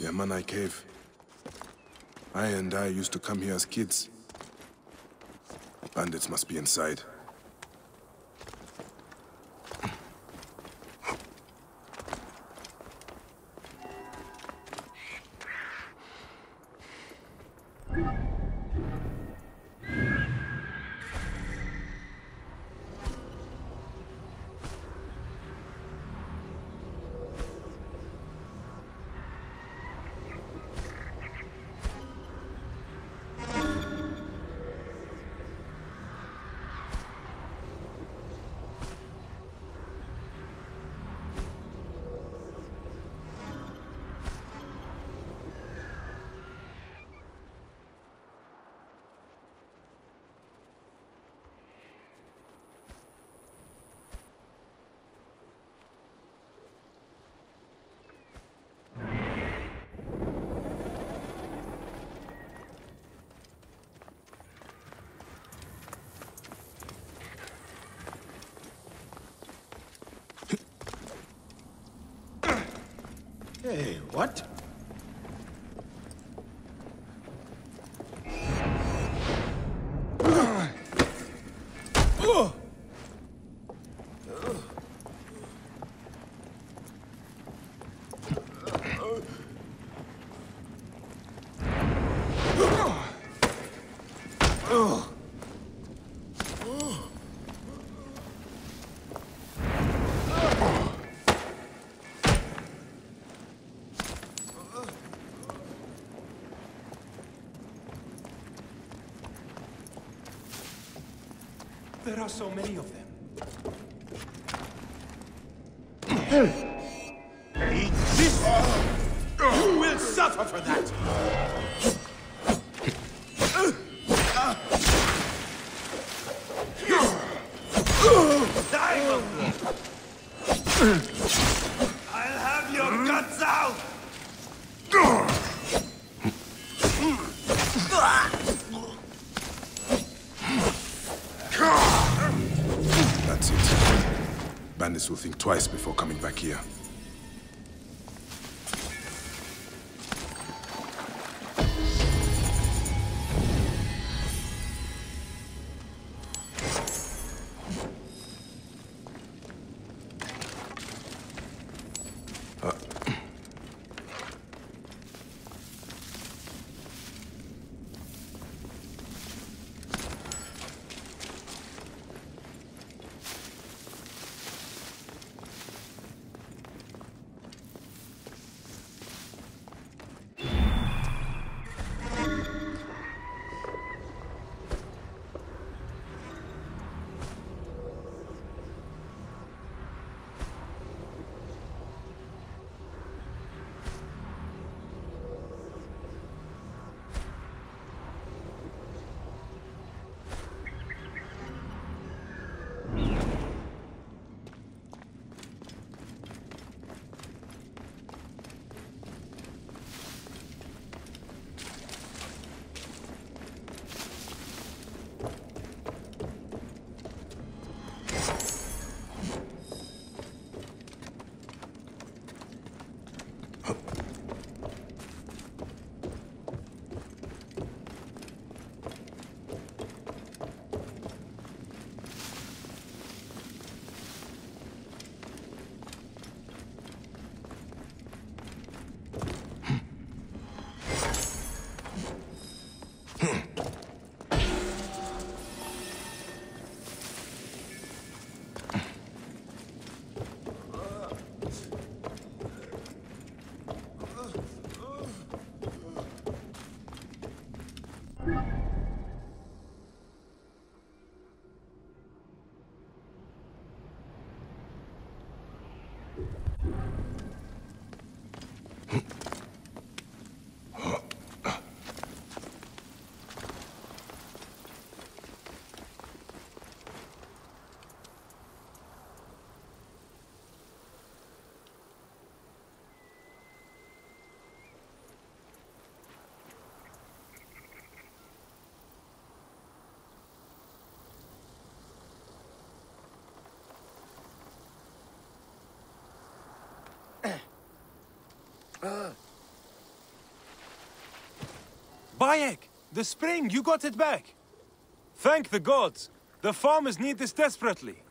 Yamanai Cave. Aya and I used to come here as kids. Bandits must be inside. What? There are so many of Bayek! The spring! You got it back! Thank the gods! The farmers need this desperately.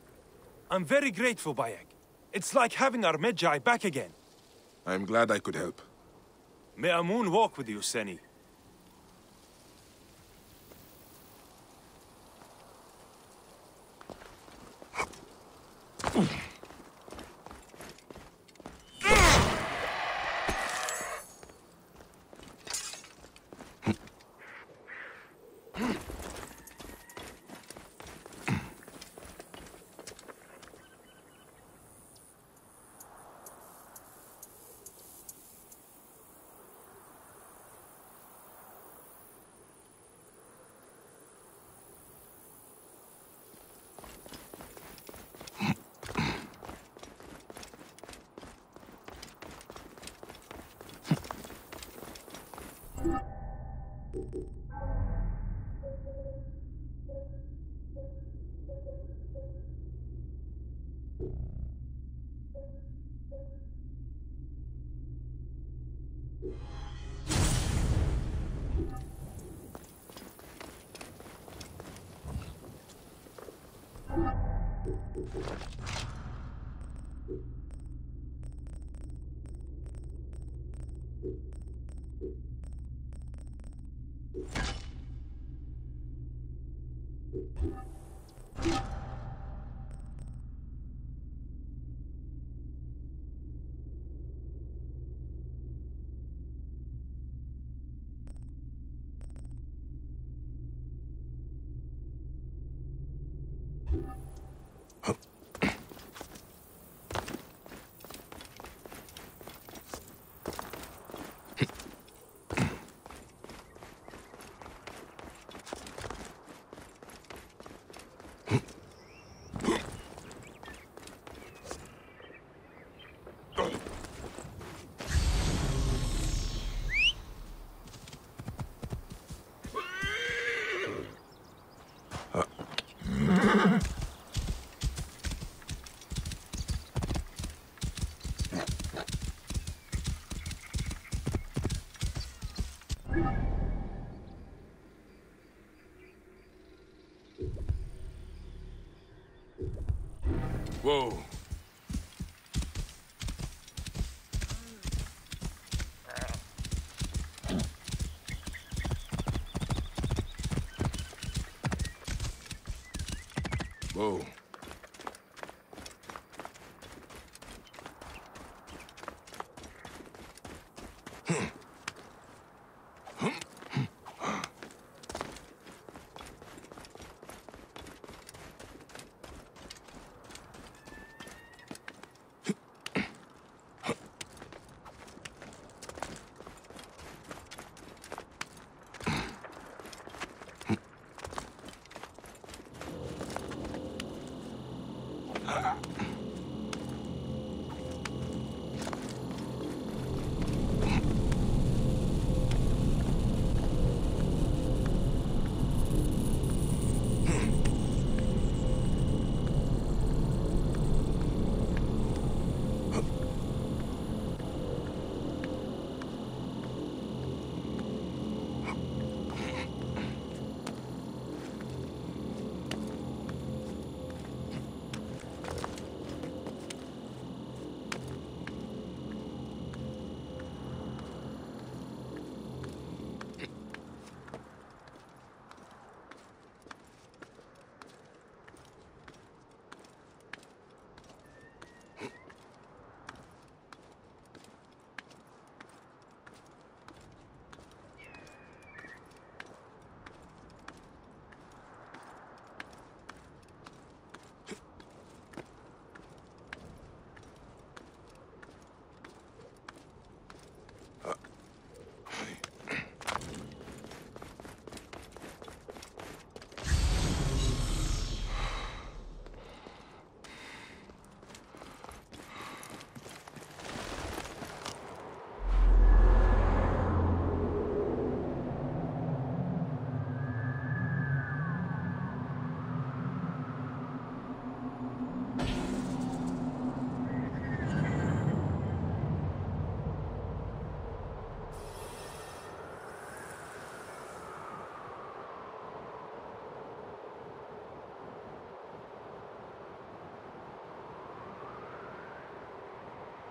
I'm very grateful, Bayek. It's like having our Medjay back again. I'm glad I could help. May Amun walk with you, Seni. Whoa. Whoa.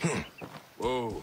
Hmm. Whoa.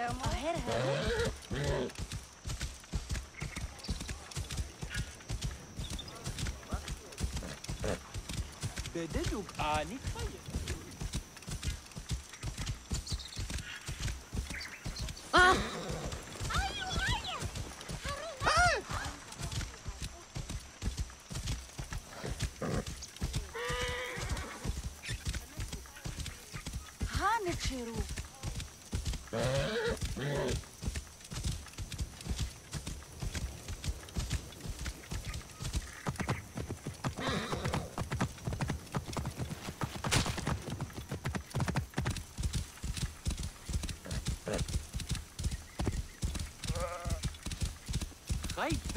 Velma. I'll head home. Bede ani kaya.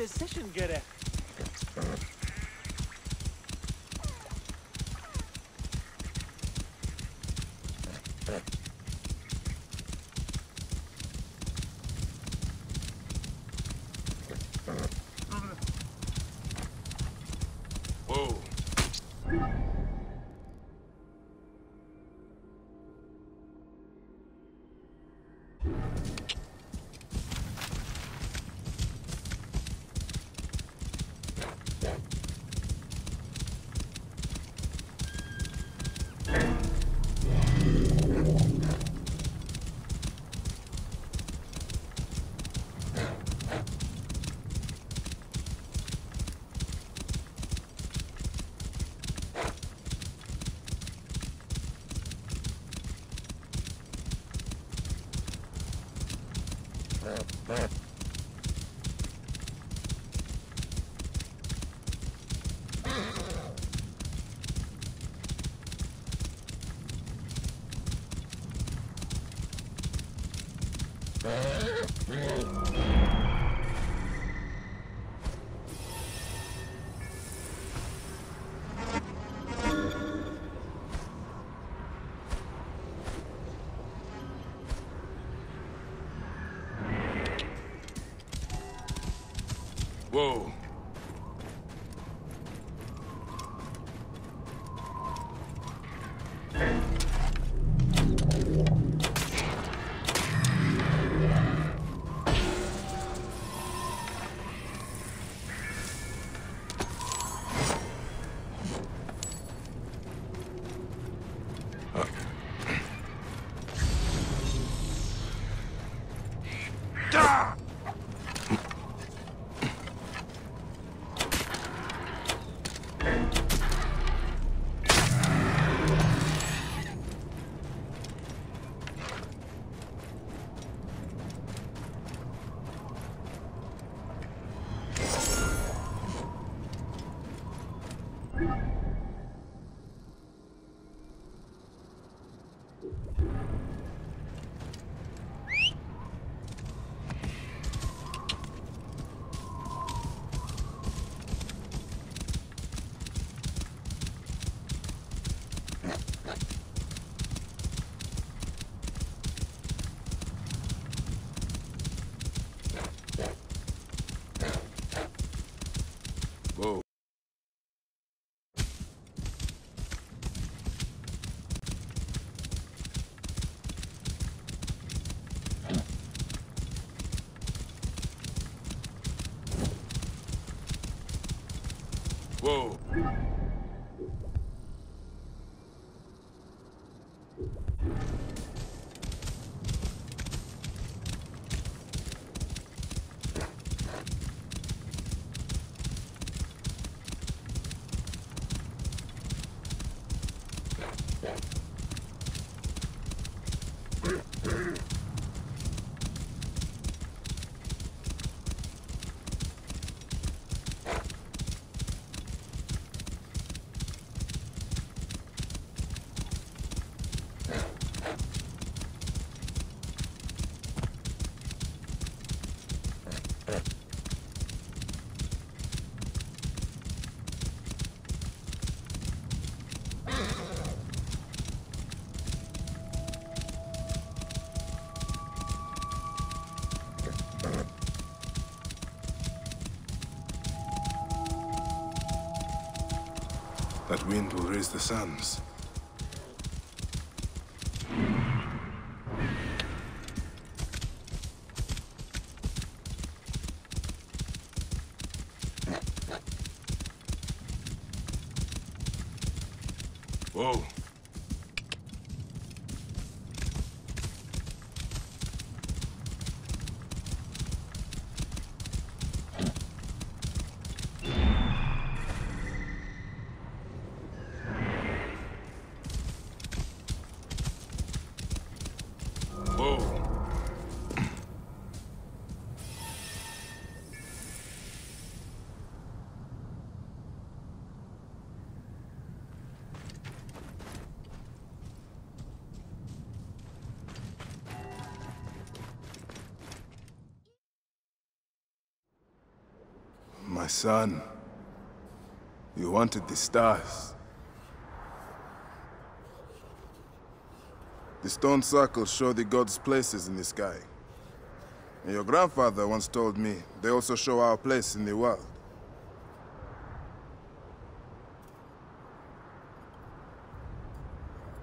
decision, get it. That wind will raise the sands. Whoa. Whoa. Son, you wanted the stars. The stone circles show the gods' places in the sky. And your grandfather once told me they also show our place in the world.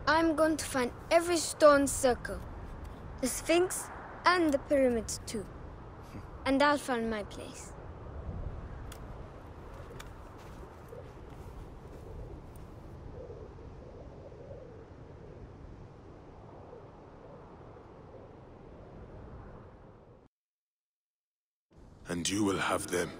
I'm going to find every stone circle, the Sphinx, and the pyramids too. And I'll find my place. You will have them.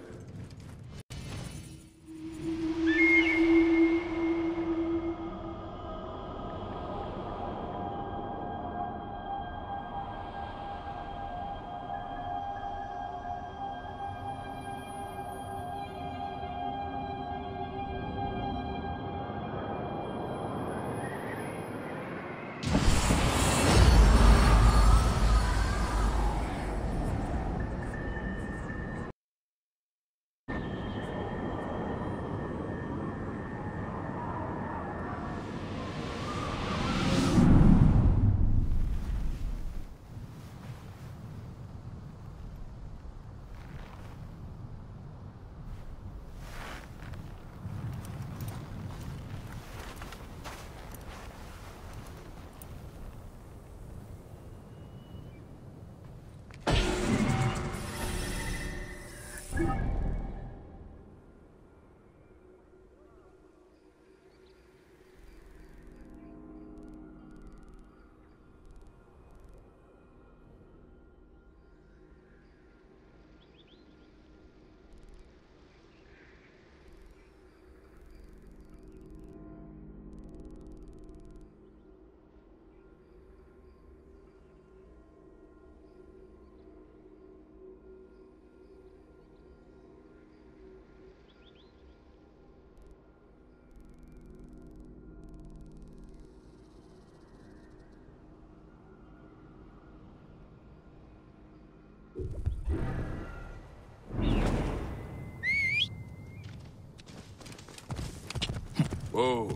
Whoa.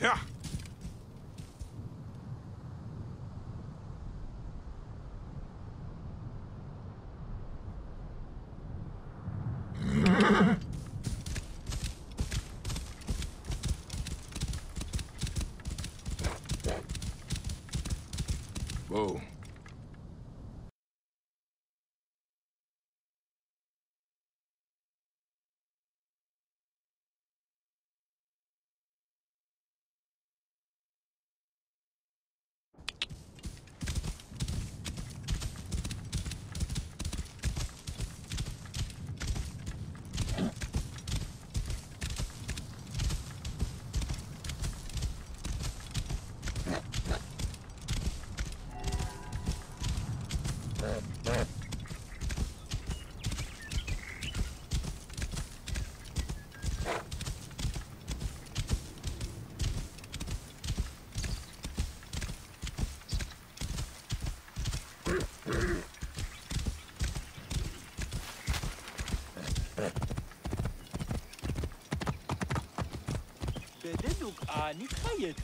Yeah. Whoa. Uh, Anihayet.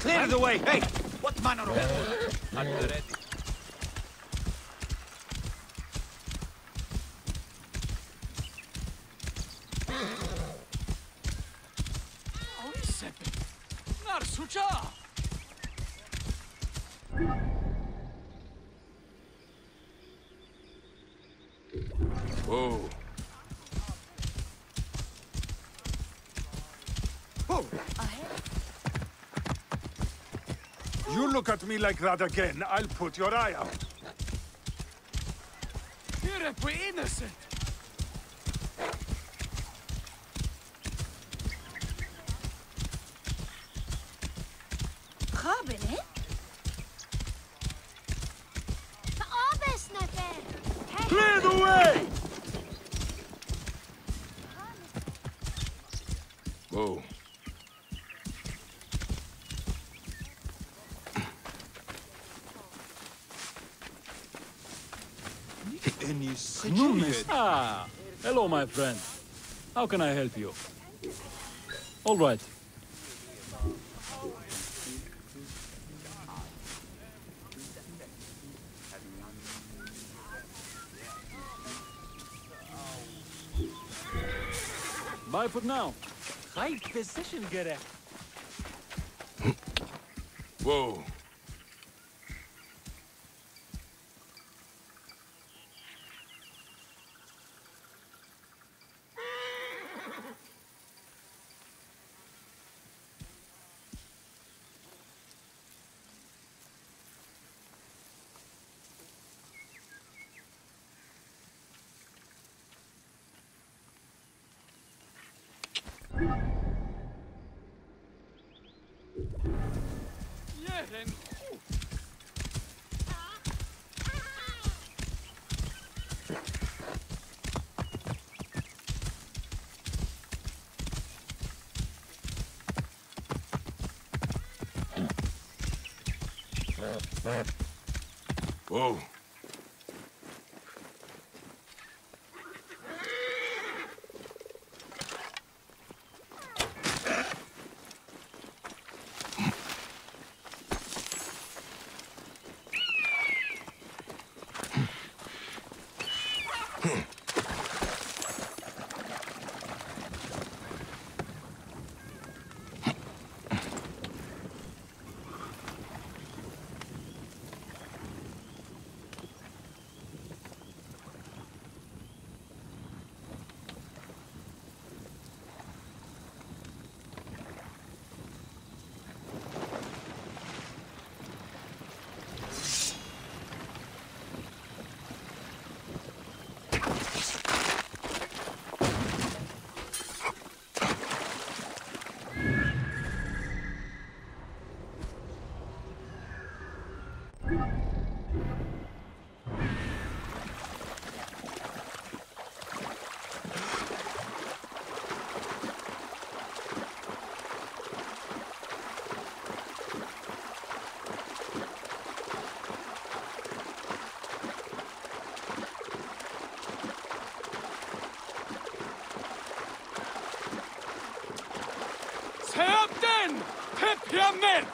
Clear the way! Hey! What manner of... look at me like that again, I'll put your eye out. You're innocent! Cabinet? Eh? Abes nefer. Clear the way! Whoa. Ah, hello, my friend. How can I help you? All right. Bye for now. High position gerecht. Whoa. Whoa. Pepiament!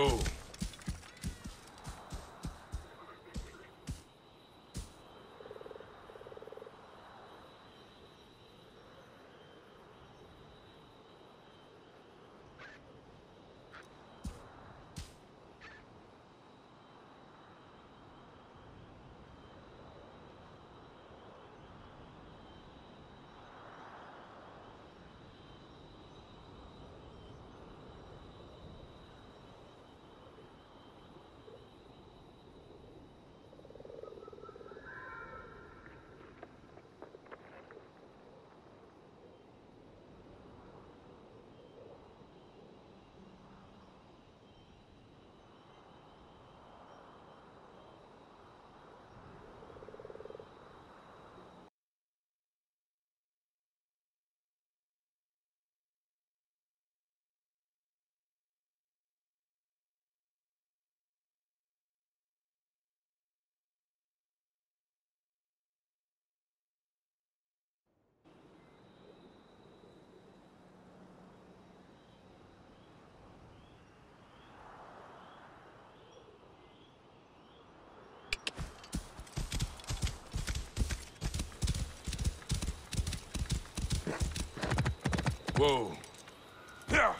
Whoa. Whoa. Yeah.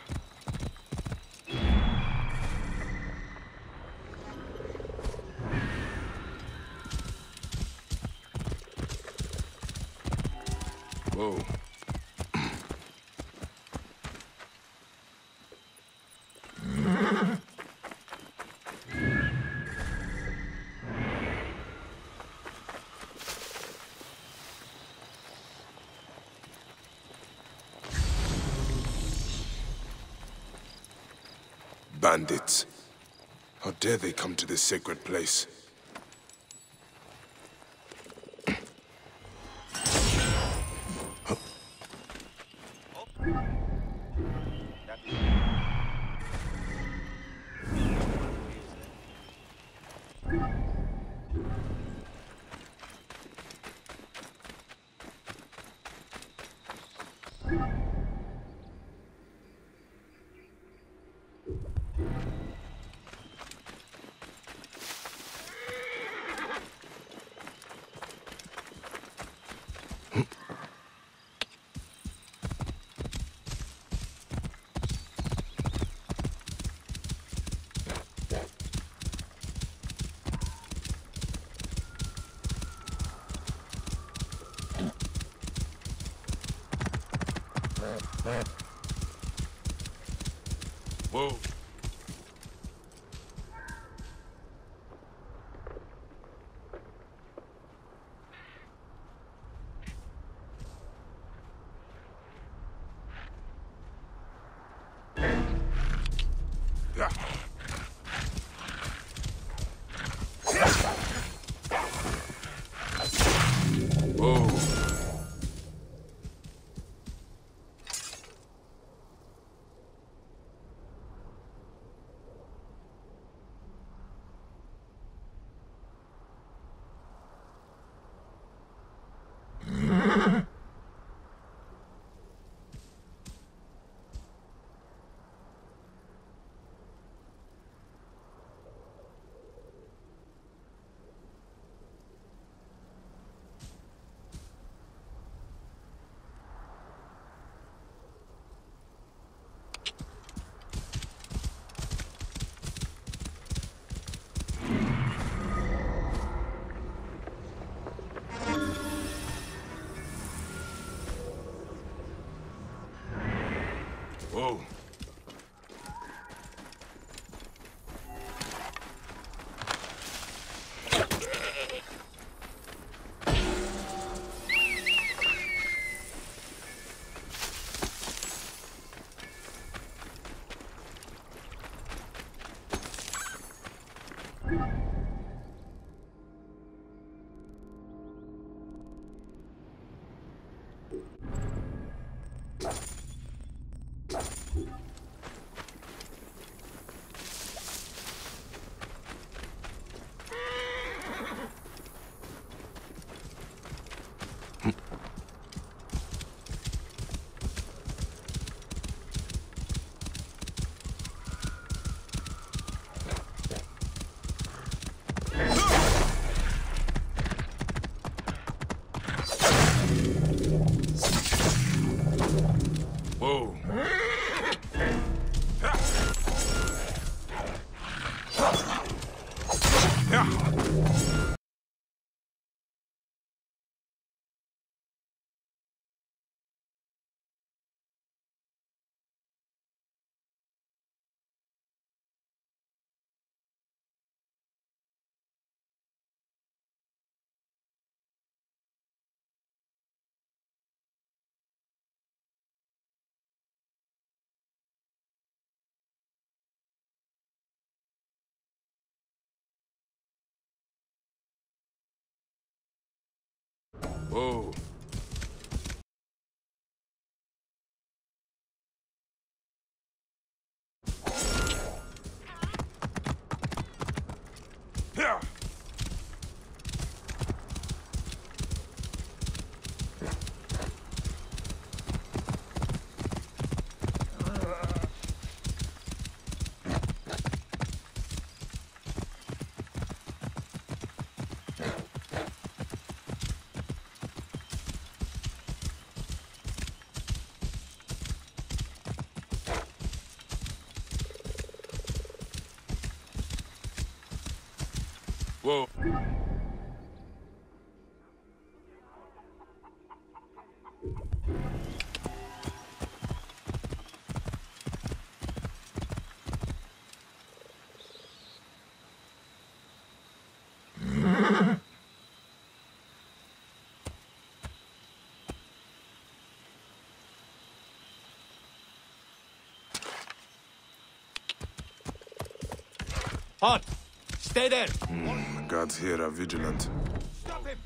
Whoa. Bandits. How dare they come to this sacred place? Whoa. Whoa. Whoa. Halt! Stay there! Hmm, the guards here are vigilant. Stop him!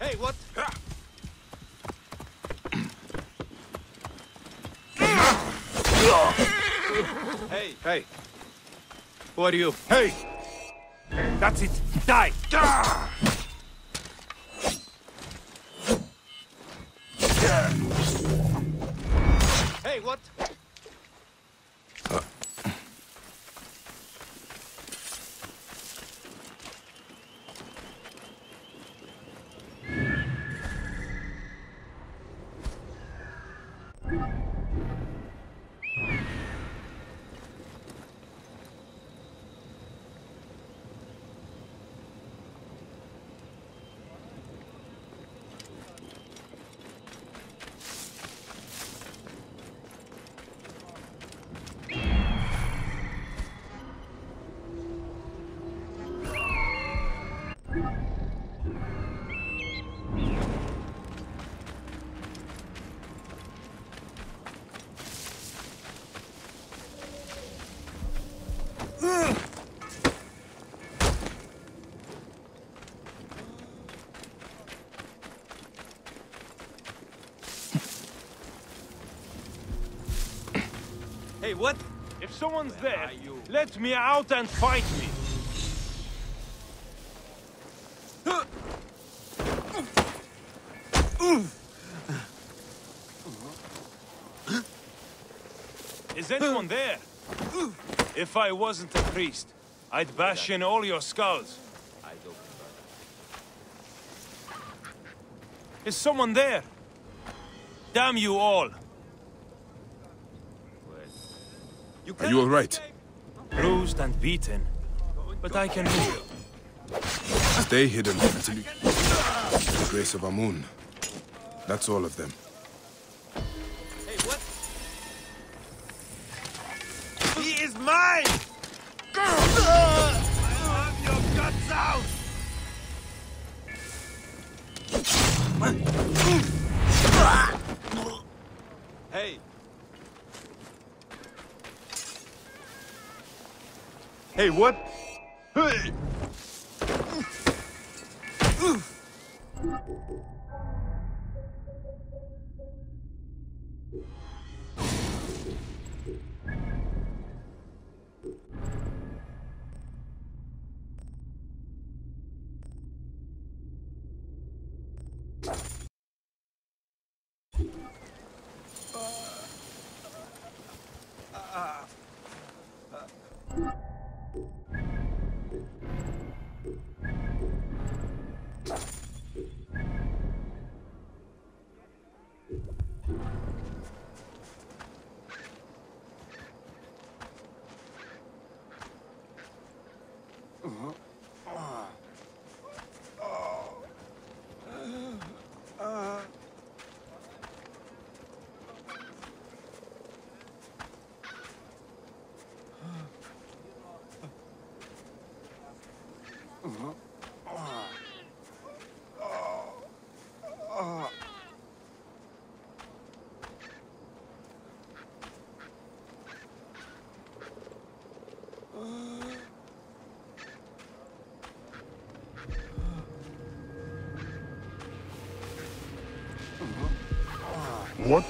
Hey, what? Ah. hey, hey. Who are you? Hey! That's it. Die! Ah. Hey, what? If someone's there, you? let me out and fight me. Is anyone there? If I wasn't a priest, I'd bash in all your skulls. I don't. Is someone there? Damn you all! You Are you all right? Bruised and beaten, but I can heal. Stay hidden until you... The grace of Amun. That's all of them. What? Hey! you What?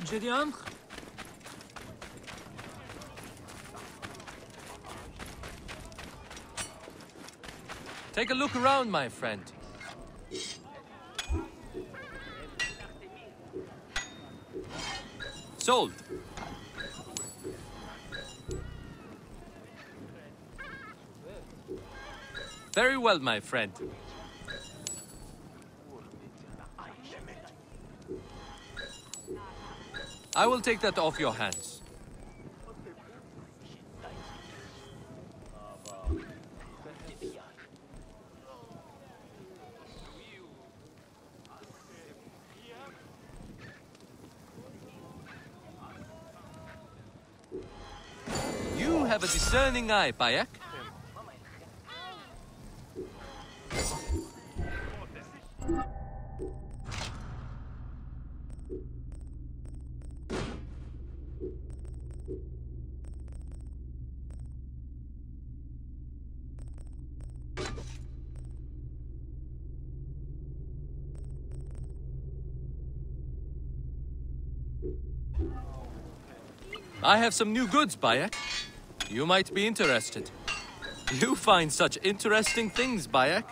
Jedian? Take a look around, my friend. Sold. Very well, my friend. I will take that off your hands. You have a discerning eye, Bayek. I have some new goods, Bayek. You might be interested. You find such interesting things, Bayek.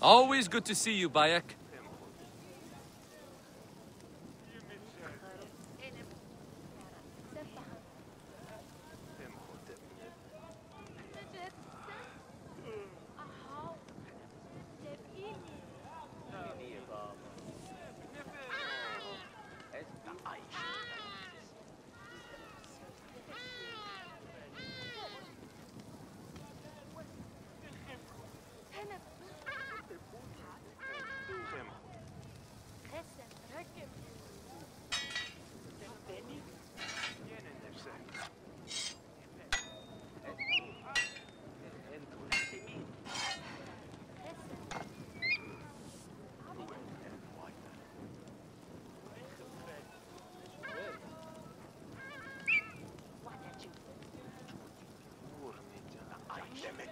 Always good to see you, Bayek. le